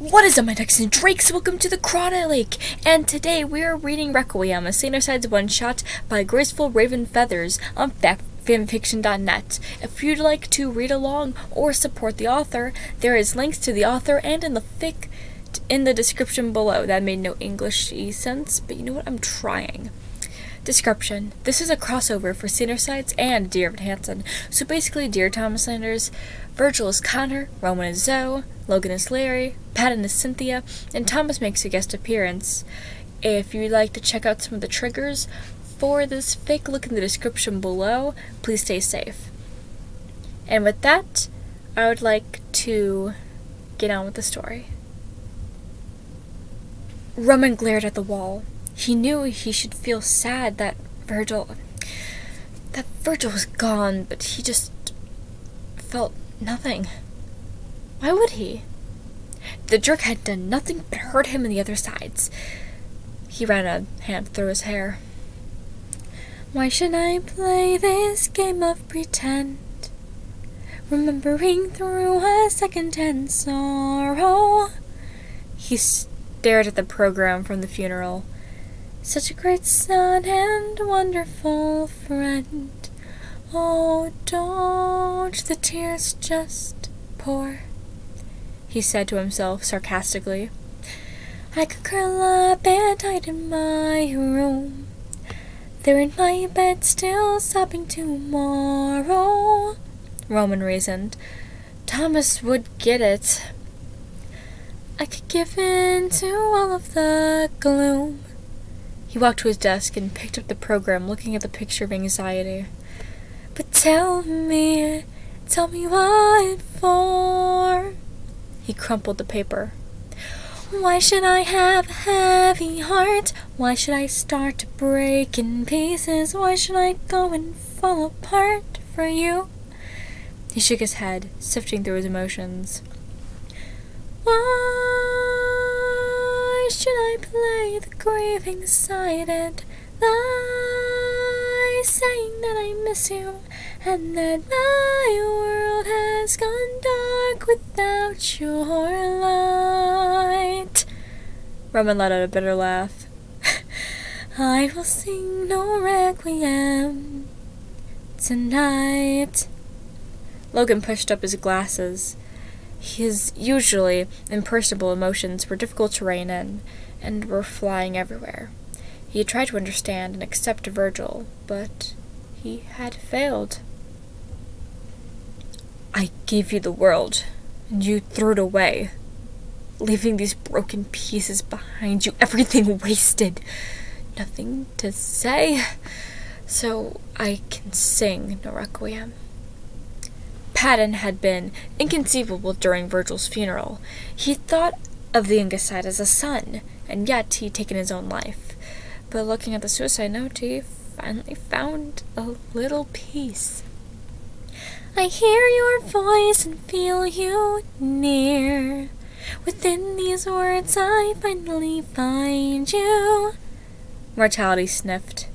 What is up, my ducks and drakes? Welcome to the Crawdad Lake, and today we are reading Requiem, a Sides one-shot by Graceful Raven Feathers on fanfiction.net. If you'd like to read along or support the author, there is links to the author and in the fic in the description below. That made no English sense, but you know what? I'm trying. Description. This is a crossover for Sides and Dear Evan Hansen. So basically, Dear Thomas Sanders, Virgil is Connor, Roman is Zoe, Logan is Larry, Patton is Cynthia, and Thomas makes a guest appearance. If you'd like to check out some of the triggers for this fic, look in the description below. Please stay safe. And with that, I would like to get on with the story. Roman glared at the wall. He knew he should feel sad that Virgil that Virgil was gone, but he just felt nothing. Why would he? The jerk had done nothing but hurt him in the other sides. He ran a hand through his hair. Why should I play this game of pretend? Remembering through a second-hand sorrow. He stared at the program from the funeral. Such a great son and wonderful friend. Oh, don't the tears just pour? He said to himself sarcastically. I could curl up and hide in my room. There in my bed, still sobbing tomorrow. Roman reasoned. Thomas would get it. I could give in to all of the gloom. He walked to his desk and picked up the program, looking at the picture of anxiety. But tell me, tell me what for? He crumpled the paper. Why should I have a heavy heart? Why should I start to break in pieces? Why should I go and fall apart for you? He shook his head, sifting through his emotions. Why? I play the grieving sided lie, saying that I miss you and that my world has gone dark without your light? Roman let out a bitter laugh. I will sing no requiem tonight. Logan pushed up his glasses his usually impersonable emotions were difficult to rein in, and were flying everywhere. He had tried to understand and accept Virgil, but he had failed. I gave you the world, and you threw it away, leaving these broken pieces behind you, everything wasted. Nothing to say, so I can sing no requiem. Patton had been inconceivable during Virgil's funeral. He thought of the side as a son, and yet he'd taken his own life. But looking at the suicide note, he finally found a little peace. I hear your voice and feel you near. Within these words, I finally find you. Morality sniffed.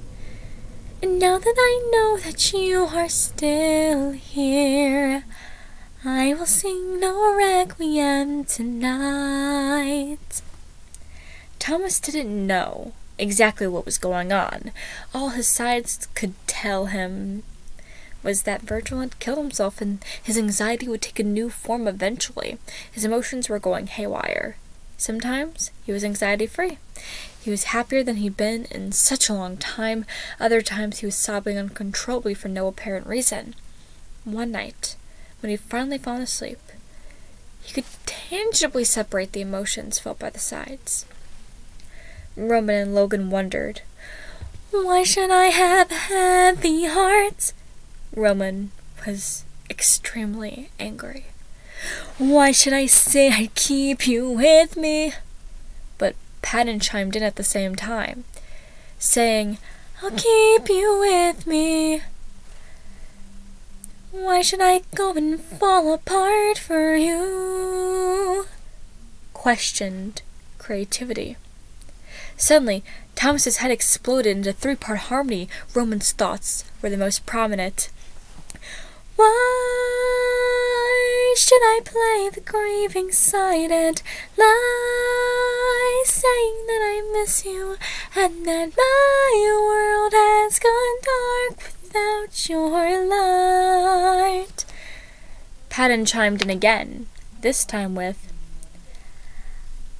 And now that I know that you are still here, I will sing no requiem tonight. Thomas didn't know exactly what was going on. All his sides could tell him was that Virgil had killed himself and his anxiety would take a new form eventually. His emotions were going haywire. Sometimes he was anxiety free. He was happier than he'd been in such a long time. Other times he was sobbing uncontrollably for no apparent reason. One night, when he finally fell asleep, he could tangibly separate the emotions felt by the sides. Roman and Logan wondered, Why should I have heavy hearts? Roman was extremely angry. Why should I say I'd keep you with me? But Patton chimed in at the same time, saying, I'll keep you with me. Why should I go and fall apart for you? Questioned creativity. Suddenly, Thomas's head exploded into three-part harmony. Roman's thoughts were the most prominent. Why should I play the grieving side and lie, saying that I miss you and that my world has gone dark without your light? Patton chimed in again, this time with,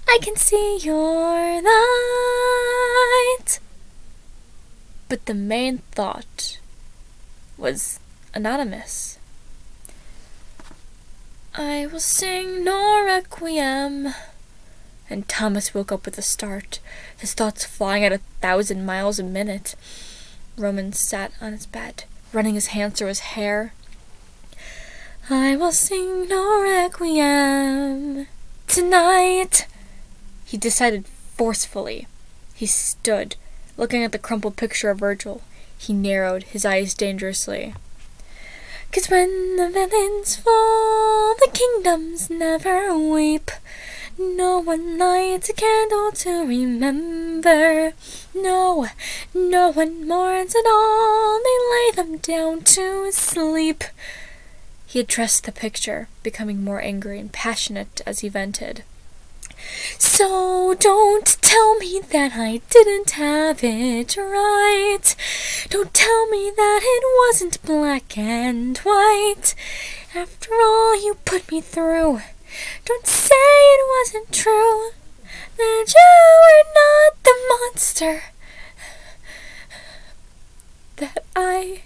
I can see your light. But the main thought was anonymous. I will sing no requiem. And Thomas woke up with a start, his thoughts flying at a thousand miles a minute. Roman sat on his bed, running his hands through his hair. I will sing no requiem tonight, he decided forcefully. He stood, looking at the crumpled picture of Virgil. He narrowed his eyes dangerously. Cause when the villains fall, the kingdoms never weep. No one lights a candle to remember. No, no one mourns at all. They lay them down to sleep. He addressed the picture, becoming more angry and passionate as he vented. So don't tell me that I didn't have it right. Don't tell me that it wasn't black and white. After all you put me through, don't say it wasn't true. That you were not the monster that I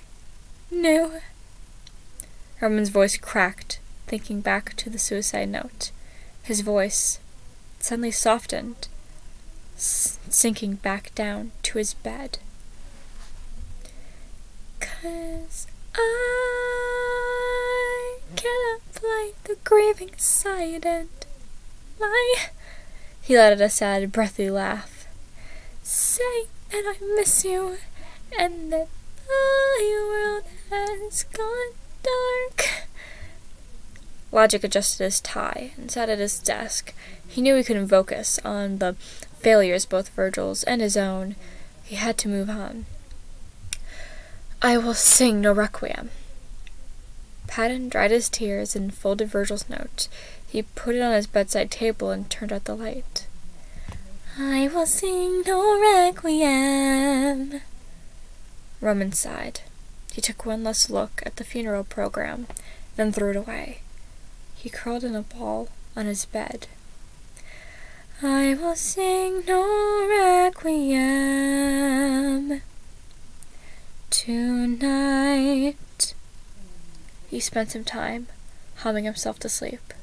knew. Roman's voice cracked, thinking back to the suicide note. His voice suddenly softened, sinking back down to his bed. Cause I cannot play the grieving side and my. He let out a sad, breathy laugh. Say that I miss you and that my world has gone dark. Logic adjusted his tie and sat at his desk. He knew he couldn't focus on the failures, both Virgil's and his own. He had to move on. I will sing no requiem. Patton dried his tears and folded Virgil's note. He put it on his bedside table and turned out the light. I will sing no requiem. Roman sighed. He took one last look at the funeral program, then threw it away. He curled in a ball on his bed. I will sing no requiem tonight. He spent some time humming himself to sleep.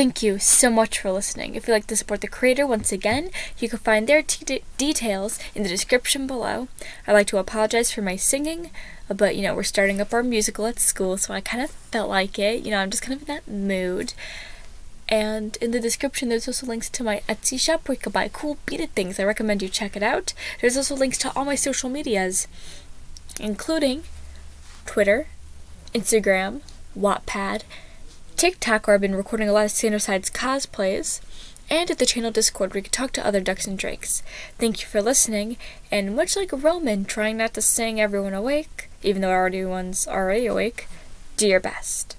Thank you so much for listening. If you'd like to support the creator once again, you can find their details in the description below. I'd like to apologize for my singing, uh, but you know, we're starting up our musical at school, so I kind of felt like it. You know, I'm just kind of in that mood. And in the description, there's also links to my Etsy shop where you can buy cool beaded things. I recommend you check it out. There's also links to all my social medias, including Twitter, Instagram, Wattpad, TikTok where I've been recording a lot of Sanders Sides cosplays, and at the channel Discord where you can talk to other ducks and drakes. Thank you for listening, and much like Roman trying not to sing everyone awake, even though everyone's already awake, do your best.